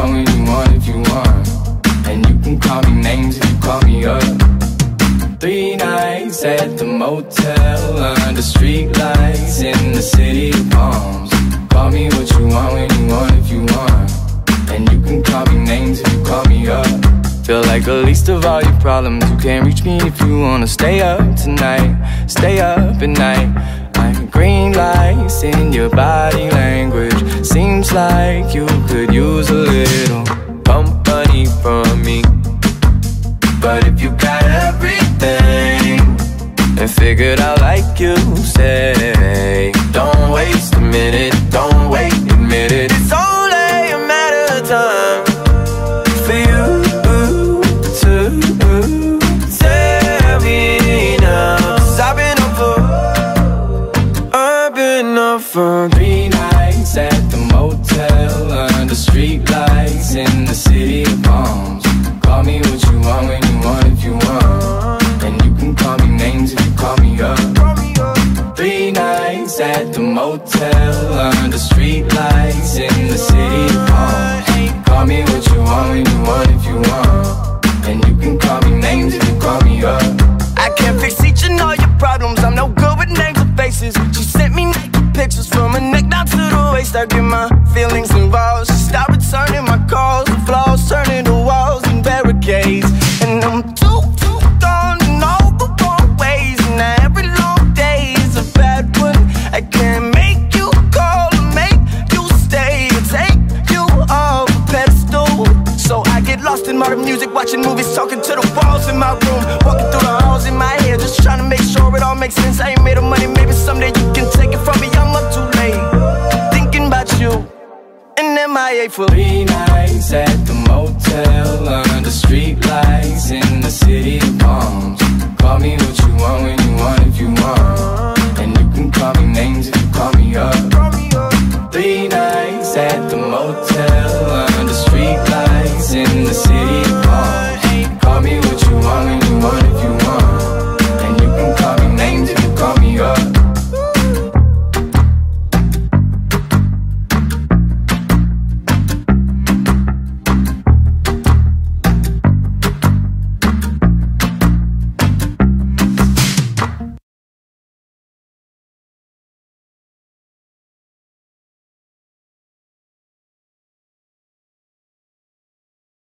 come when you want if you want. And you can call me names if you call me up. Three nights at the motel under street lights in the city of palms. Call me what you want when you want if you want. And you can call me names if you call me up. Feel like the least of all your problems. You can't reach me if you wanna stay up tonight. Stay up at night. Green lights in your body language. Seems like you could use a little company from me. But if you got everything and figured out like you say, don't waste a minute, don't three nights at the motel under streetlights in the city of palms. Call me what you want when you want if you want, and you can call me names if you call me up. Three nights at the motel under streetlights in the city of palms. Call me what you want when you want if you want, and you can call me names if you call me up. I can't fix each and all your problems. I'm no good with names the waist. I get my feelings involved. She stopped returning my calls. The flaws turning to walls and barricades. And I'm too, too gone in all the wrong ways. And now every long day is a bad one. I can't make you call or make you stay take you off a pedestal. So I get lost in modern music, watching movies, talking to the walls in my room, walking through the halls in my head, just trying to make sure it all makes sense. I ain't made of money, CIA for three nights at the motel under street lights in the city